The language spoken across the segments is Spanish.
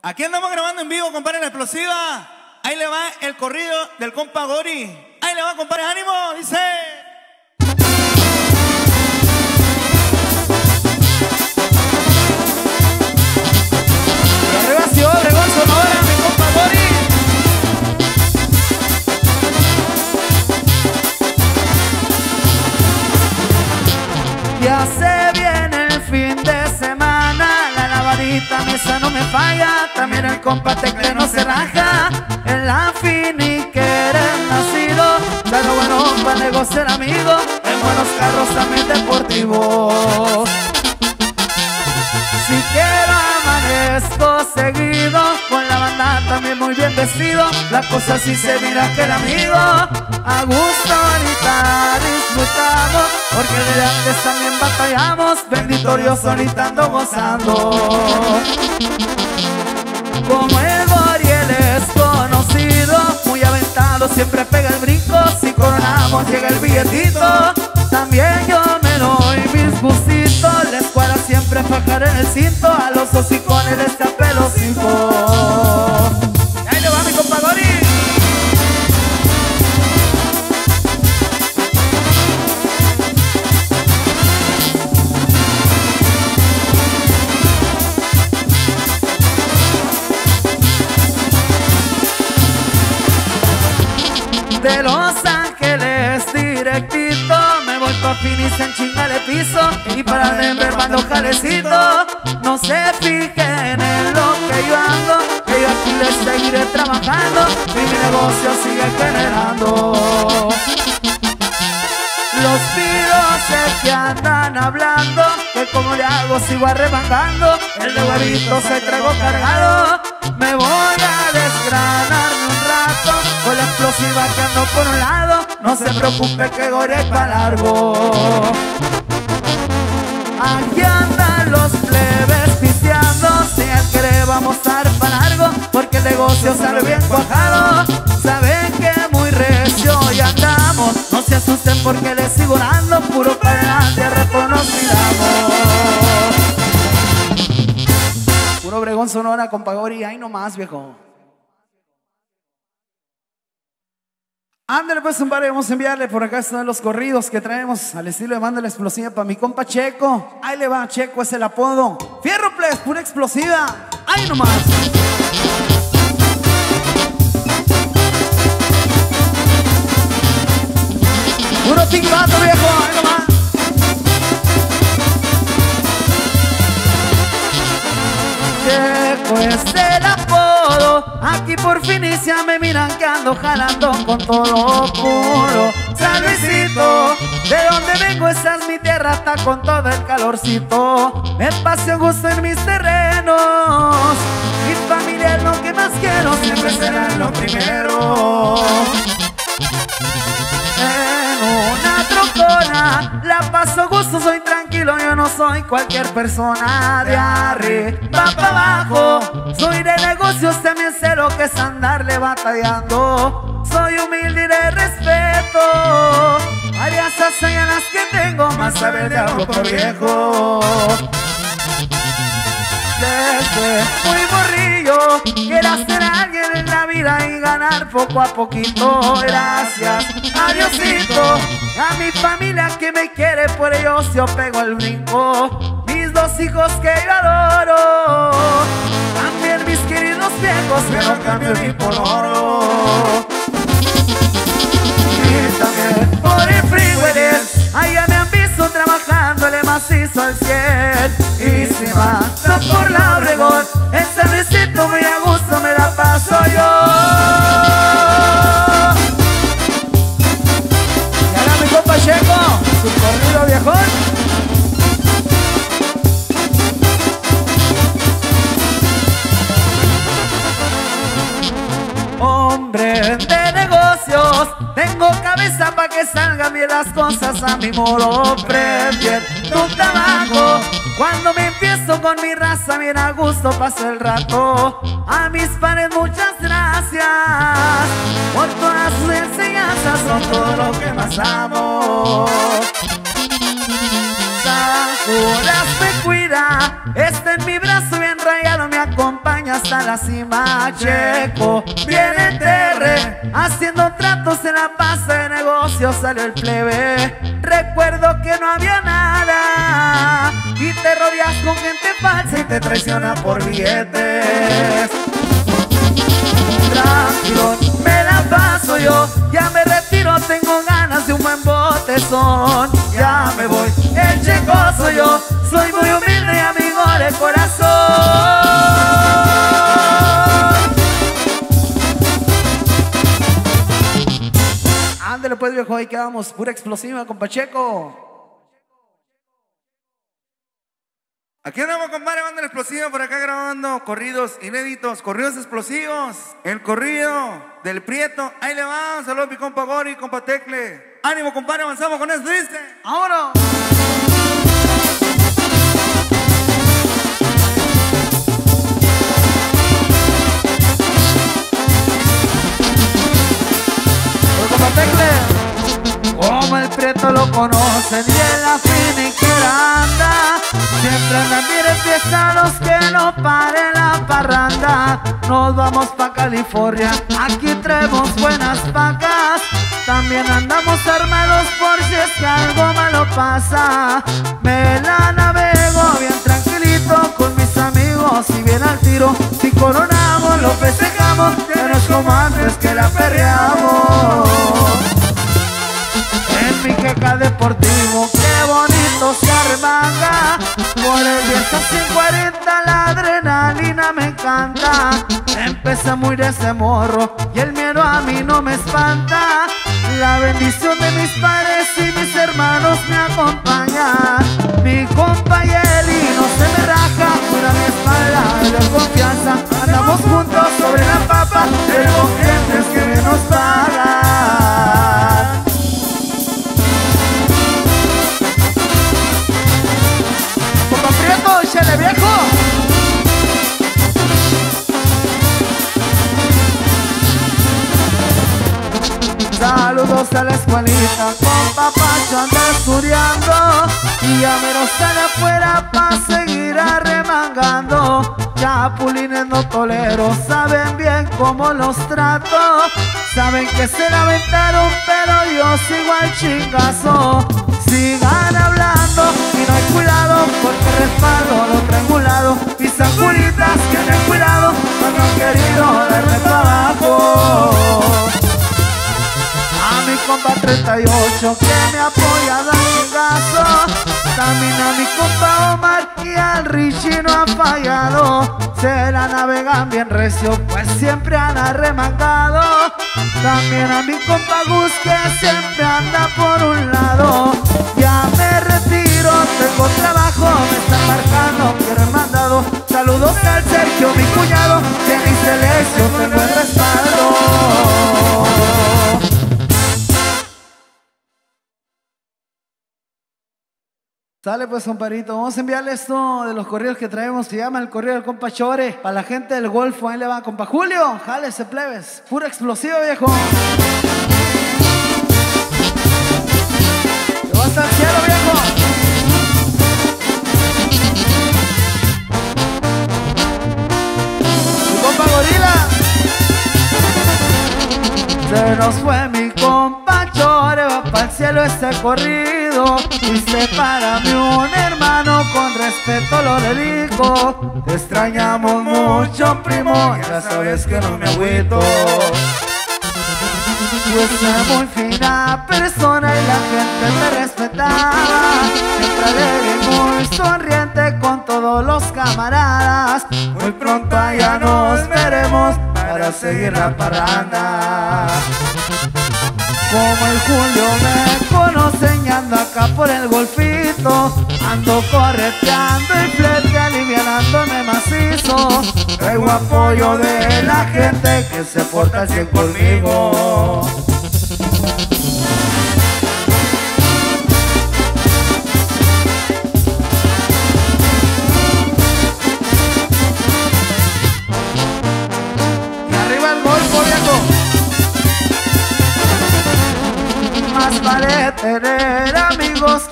Aquí andamos grabando en vivo, compadre, la explosiva. Ahí le va el corrido del compa Gori. Ahí le va, compadre, ánimo, dice. Arriba Ciudad Obregón, Sonora, mi compa. Ya se también el compa tecle no se raja, en la finiquera nacido, pero bueno para negociar amigo, en buenos carros también deportivos. Si quiero amanezco seguido Con la banda también muy bien vestido La cosa sí se mira que el amigo A gusto ahorita disfrutamos Porque de antes también batallamos Bendito Dios ahorita ando gozando. Como el Boriel es conocido Muy aventado siempre pega el brinco Si coronamos llega el billetito. También yo me doy mis gustitos La escuela siempre fajar en el cinto A los hocicones les tapé De Los Ángeles directito. Me voy pa' finis en chingale piso. Y para Denver mando jalecito. No se fijen en lo que yo ando Que yo aquí les seguiré trabajando. Y mi negocio sigue generando. Los pidos sé que andan hablando Que como le hago sigo arremangando El de huevitos se traigo cargado Me voy a desgranarme un rato Con la explosiva que ando por un lado. No se preocupe que gore pa' largo. Aquí andan los plebes pisteando. Si quiere vamos a estar pa' largo Porque el negocio sale bien cuajado. Saben que muy recio y andamos. No se asusten porque les sigo dando Puro para adelante, reconocilamos Obregón Sonora con Pagori Ahí nomás viejo Ándale pues par, vamos a enviarle por acá están los corridos que traemos al estilo de banda la explosiva para mi compa Checo. Ahí le va, Checo es el apodo. Fierro Ples, pura explosiva. Ahí nomás. Puro tigbato viejo, ahí nomás. Es el apodo. Aquí por Finicia me miran que ando jalando con todo puro. San de donde vengo esa es mi tierra Está con todo el calorcito. Me paseo gusto en mis terrenos. Mi familia es lo que más quiero Siempre será lo primero La paso gusto, soy tranquilo Yo no soy cualquier persona De arriba para abajo. Soy de negocios, también sé lo que es andarle batallando Soy humilde y de respeto. Varias hazañas que tengo Más saber de algo viejo. Desde muy morrillo Quiero ser alguien en la vida y ganar poco a poquito. Gracias a Diosito A mi familia que me quiere por ellos yo pego el brinco. Mis dos hijos que yo adoro También mis queridos viejos que no cambio ni por oro y también por el freeway Allá me han visto trabajándole macizo al cielo. Y si mando por la que salgan bien las cosas a mi modo Prefiero tu trabajo. Cuando me empiezo con mi raza bien a gusto paso el rato. A mis pares muchas gracias Por todas sus enseñanzas Son todo lo que más amo. San me cuida Está en mi brazo bien rayado Me acompaña hasta la cima. Checo, viene TR, haciendo tratos en la pasta de negocios salió el plebe. Recuerdo que no había nada y te rodeas con gente falsa y te traiciona por billetes. Tranquilo, me la paso yo, ya me retiro, tengo ganas de un buen botezón. Ya me voy, el checo soy yo, soy muy humilde amigo de corazón. Viejo, ahí quedamos, pura explosiva con Pacheco. Aquí andamos, compadre, banda explosiva por acá grabando corridos inéditos, corridos explosivos. El corrido del Prieto. Ahí le va. Saludos mi compa Gori, compa Tecle. Ánimo, compadre, avanzamos con esto, ¿viste? Ahora. Tecle, Como el prieto lo conocen y en la finiquera anda. Siempre andan bien fiestados que no pare la parranda. Nos vamos pa' California, aquí traemos buenas pacas También andamos armados por si es que algo malo pasa. Me la navego bien tranquilito con mis amigos y bien al tiro. Si coronamos lo festejamos, no es como antes que la perreamos queca deportivo, qué bonito se arremanga Por el 10 a 140 la adrenalina me encanta. Empecé muy de ese morro y el miedo a mí no me espanta. La bendición de mis padres y mis hermanos me acompaña. Mi compa se me raja, cura mi espalda de confianza. Andamos juntos sobre la papa, tenemos Y ya menos sale afuera pa' seguir arremangando. Chapulines no tolero, saben bien cómo los trato. Saben que se la aventaron, pero yo sigo al chingazo. Sigan hablando y no hay cuidado porque respaldo lo triangulado Mis sanjuritas tienen cuidado cuando han querido darme trabajo. A mi compa 38 que me apoya También a mi compa Omar y al Richie no ha fallado Se la navegan bien recio pues siempre han arremangado. También a mi compa Gus que siempre anda por un lado. Ya me retiro, tengo trabajo, me están marcando que he mandado Saludos al Sergio, mi cuñado, que mi selección tengo el respaldo Sale pues, compadrito. Vamos a enviarle esto de los correos que traemos. Se llama el correo del compa Chore. Para la gente del Golfo. Ahí le va, compa Julio. Jálese, plebes. Puro explosivo, viejo. Te va hasta el cielo, viejo. Mi compa Gorila. Se nos este corrido. Fuiste para mí un hermano, con respeto lo dedico. Te extrañamos mucho, primo, ya sabes que no me agüito. Fuiste muy fina persona y la gente te respetaba Siempre alegre y muy sonriente con todos los camaradas. Muy pronto ya nos veremos para seguir la parranda. Como el Julio me el golfito. Ando correteando y flete alivianándome macizo. Traigo apoyo de la gente que se porta al cien conmigo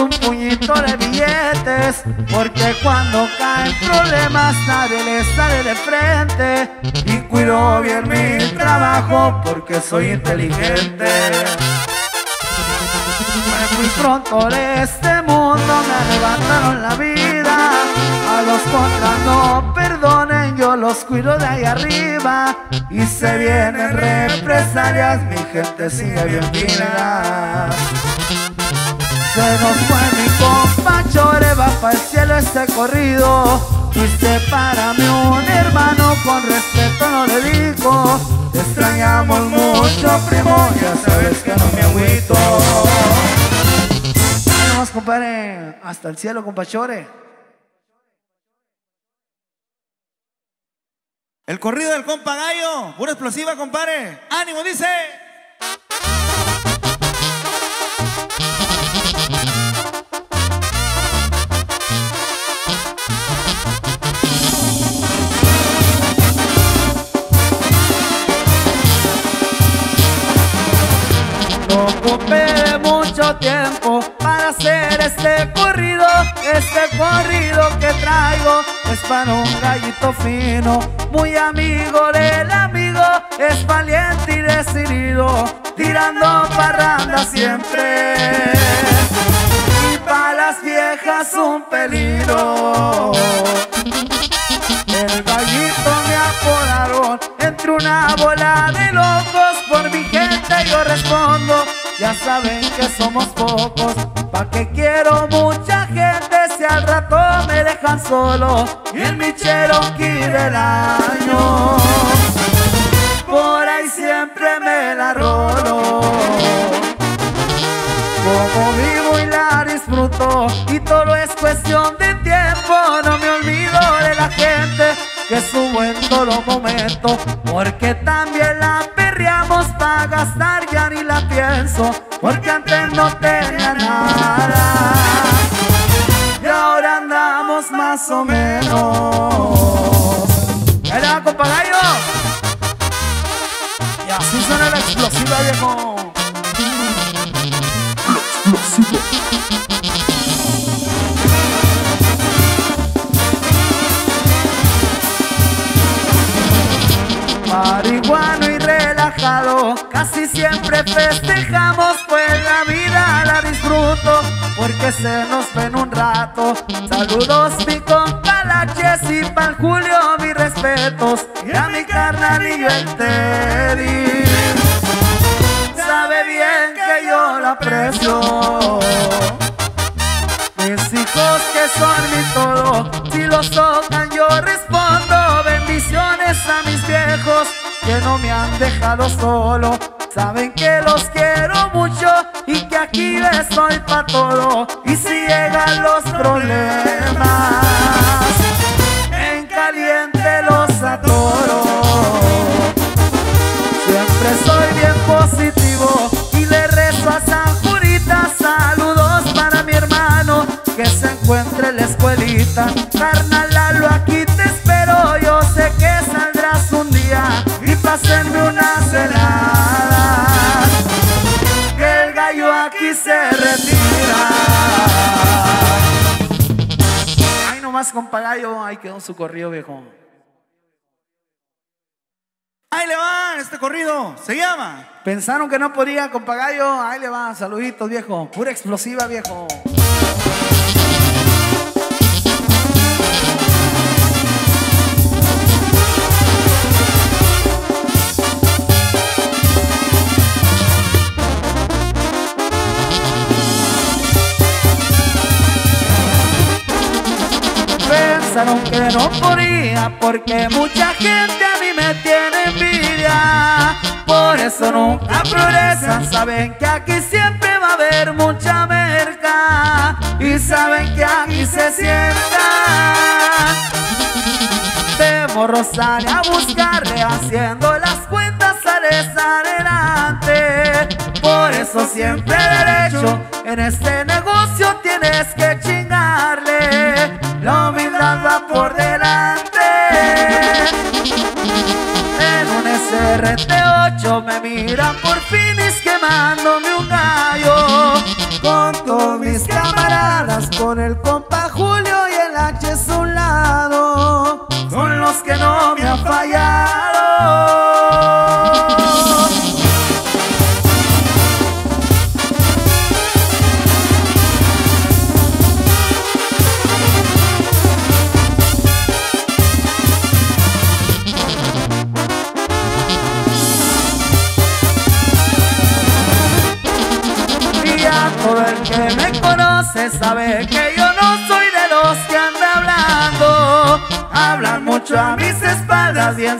un puñito de billetes, porque cuando caen problemas nadie les sale de frente. Y cuido bien mi trabajo porque soy inteligente. Muy pronto de este mundo me arrebataron la vida. A los contras no perdonen, yo los cuido de ahí arriba. Y se vienen represalias, mi gente sigue bien vida. Se nos fue mi compa Chore, va para el cielo este corrido. Fuiste para mí un hermano, con respeto no le digo. Te extrañamos mucho, primo, ya sabes que no me agüito compadre. Hasta el cielo, compachore. El corrido del compa Gallo. Pura explosiva, compadre. ¡Ánimo, dice! Ocupé mucho tiempo hacer este corrido, este corrido que traigo es para un gallito fino, muy amigo del amigo, es valiente y decidido, tirando parranda siempre. Y para las viejas un peligro. El gallito me apodaron entre una bola de locos por mi gente yo respondo ya saben que somos pocos, pa' que quiero mucha gente si al rato me dejan solo y el michero del año. Por ahí siempre me la rolo. Como vivo y la disfruto y todo es cuestión de tiempo, no me olvido de la gente que subo en todo momento, porque también la perreamos para gastar, ya ni la pienso, porque antes no tenía nada. Y ahora andamos más o menos. ¡Era, compagayo! Y así suena la explosiva, viejo. marihuano y Casi siempre festejamos, pues la vida la disfruto, porque se nos ven un rato. Saludos mi compa la y pa'l Julio mis respetos, y a mi carnalillo Teddy. Sabe bien que yo la aprecio. Mis hijos que son mi todo, si los tocan yo respondo. Que no me han dejado solo. Saben que los quiero mucho y que aquí estoy pa' todo. Y si llegan los problemas, en caliente los atoro. Siempre soy bien positivo y le rezo a San Jurita. Saludos para mi hermano que se encuentre en la escuelita. Carnal y pásenme una celada. Que el gallo aquí se retira. Ay, nomás compa gallo, ahí quedó su corrido, viejo. Ahí le va este corrido, se llama. Pensaron que no podía, compa gallo, ahí le va, saluditos, viejo. Pura explosiva, viejo. Pensaron que no podía porque mucha gente a mí me tiene envidia. Por eso nunca progresan, saben que aquí siempre va a haber mucha merca y saben que aquí se sientan. Debo rozar a buscarle haciendo las cuentas sales adelante. Por eso siempre derecho en este Cuando me miran por fin es quemándome un gallo. Con todos mis camaradas, con el compa Julio y el H es un lado. Son los que no me han fallado.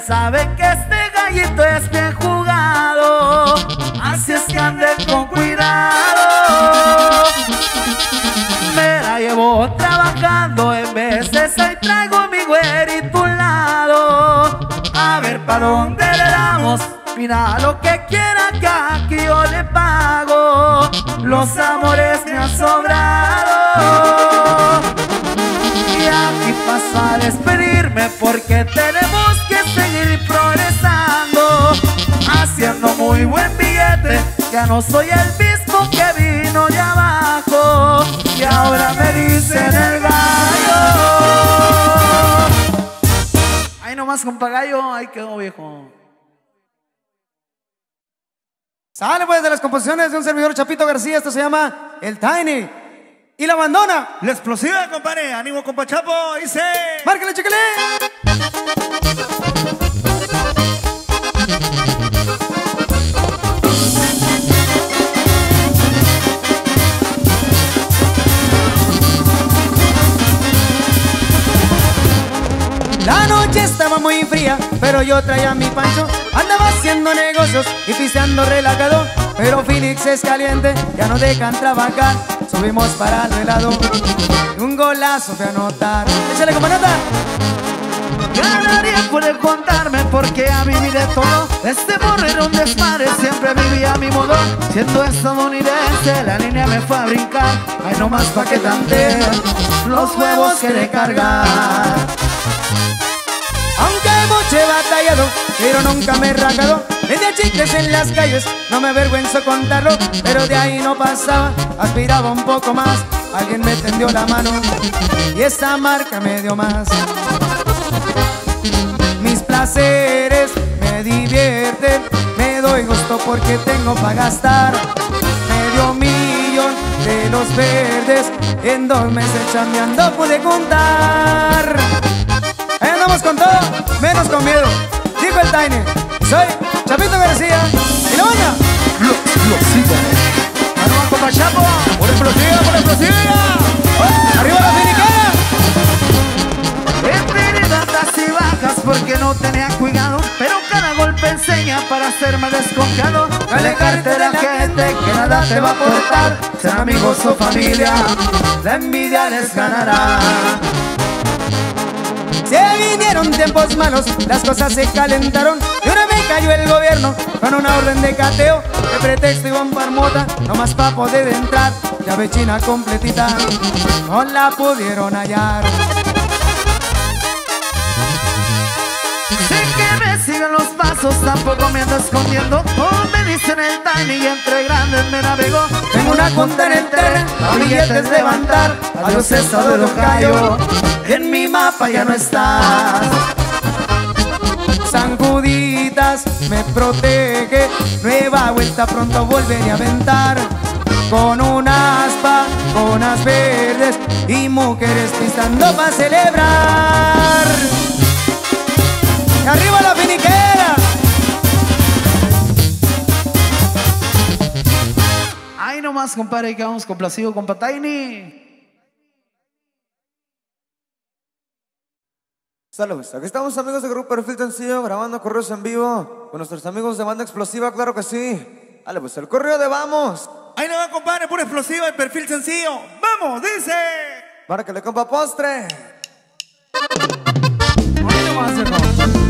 Saben que este gallito es bien jugado. Así es que anden con cuidado. Me la llevo trabajando en veces ahí traigo mi güerito un lado. A ver pa' dónde le damos. Mira lo que quiera que aquí yo le pago. Los amores me han sobrado. Y aquí paso a despedirme porque tenemos buen billete. Ya no soy el mismo que vino de abajo. Y ahora me dicen el gallo. Ahí nomás, compa gallo. Ahí quedó viejo. Sale pues de las composiciones de un servidor Chapito García, esto se llama El Tiny. Y la abandona. La explosiva, compadre. Ánimo, compa Chapo. Dice. Márcale, chiquilín. Estaba muy fría, pero yo traía mi pancho. Andaba haciendo negocios y pisteando relajado. Pero Phoenix es caliente, ya no dejan trabajar. Subimos para el helado. Un golazo de anotar. Échale como nota. Nadie puede contarme porque a vivir de todo Este morro era un siempre vivía a mi modo Siendo estadounidense, la niña me fue a brincar Ay, no más pa' que tante los huevos que cargar Aunque mucho he batallado, pero nunca me he rajado. Vendía chicles en las calles, no me avergüenzo contarlo. Pero de ahí no pasaba, aspiraba un poco más. Alguien me tendió la mano y esa marca me dio más. Mis placeres me divierten, me doy gusto porque tengo para gastar. Medio millón de los verdes, en dos meses chambeando pude contar. Andamos con todo, menos con miedo. Dijo el Tiny, soy Chapito García y la banda. ¡Vamos, compa Chapo! Por explosiva, por explosiva. Arriba la tenido altas y bajas porque no tenía cuidado Pero cada golpe enseña para más desconfiado Alejarte de la gente que nada te va a aportar Ser amigos o familia, la envidia les ganará Se vinieron tiempos malos, las cosas se calentaron. Y una vez cayó el gobierno con una orden de cateo De pretexto iban par mota, nomás pa' poder entrar Llave china completita, no la pudieron hallar tampoco me ando escondiendo. Como me dicen el Tiny y entre grandes me navego. Tengo una cuenta en tren, a billetes levantar. Adiós estado de locayo, en mi mapa ya no estás. Sanguditas me protege, nueva vuelta pronto volveré a aventar. Con un aspa, con as verdes y mujeres pisando para celebrar. ¡Arriba la finiquera! Nomás, compadre, que vamos complacido, compa Tiny Saludos, aquí estamos amigos de Grupo Perfil Sencillo grabando correos en vivo con nuestros amigos de Banda Explosiva, claro que sí. Dale, pues el correo de vamos. Ahí le va, compadre. Pura explosiva y perfil sencillo. ¡Vamos! Dice. Para que le compa postre. Ahí nomás, hermano.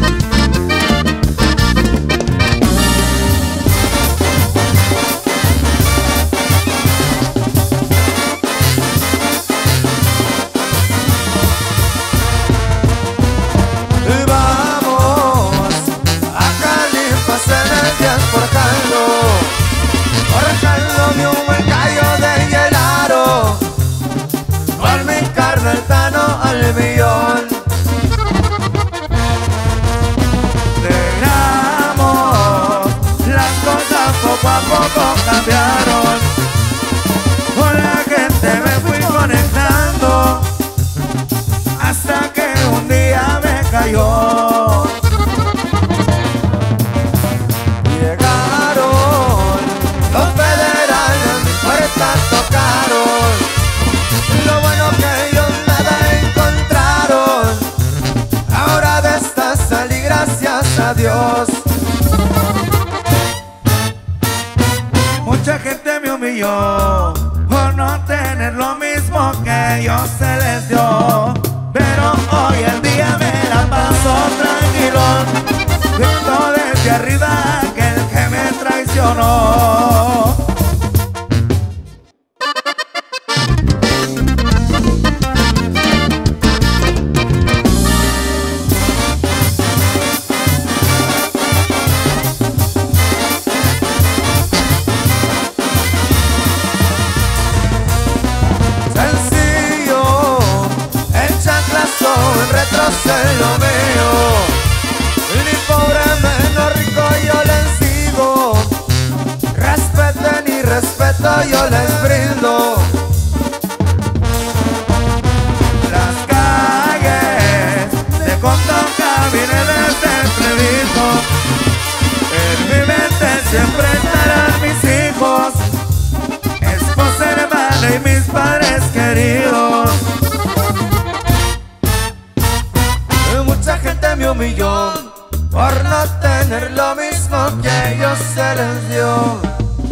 un millón por no tener lo mismo que ellos se les dio.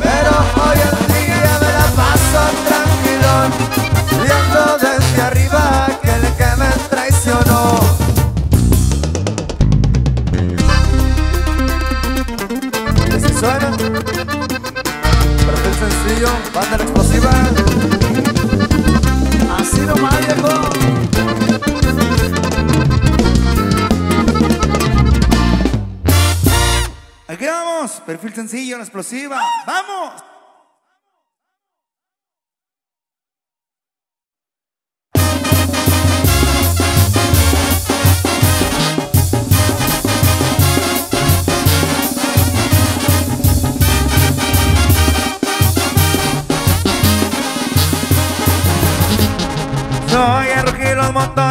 Pero hoy en día me la paso tranquilo, viendo desde arriba aquel que me traicionó. ¿Qué se suena? Perfil sencillo, banda explosiva. Así nomás llegó. Perfil sencillo, la explosiva. ¡Vamos! Soy el rugido montón.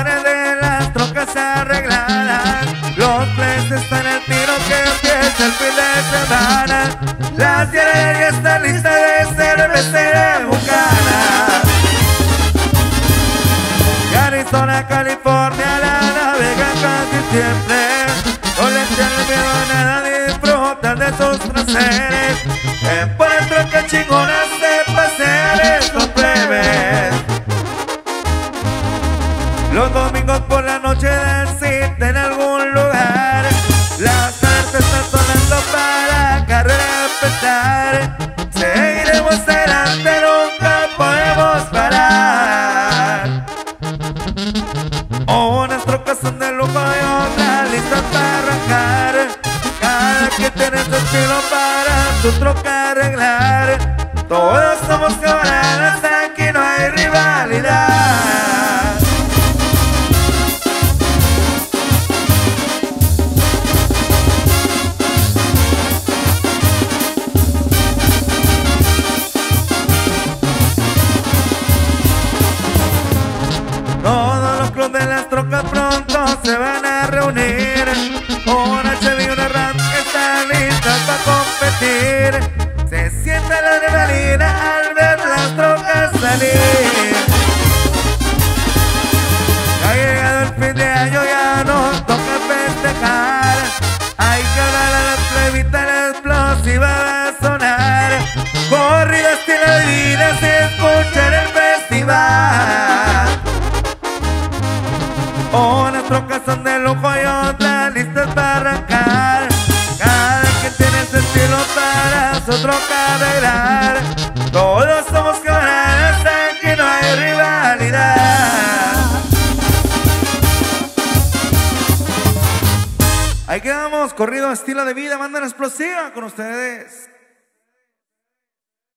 Santana. La tierra ya está lista de cervecera bucana. Y Arizona, California, la navega casi siempre. No le tiene miedo a nada, disfrutan de sus placeres. En por el que chingona siente la adrenalina al ver las drogas salir. Corrido estilo de vida, banda explosiva con ustedes.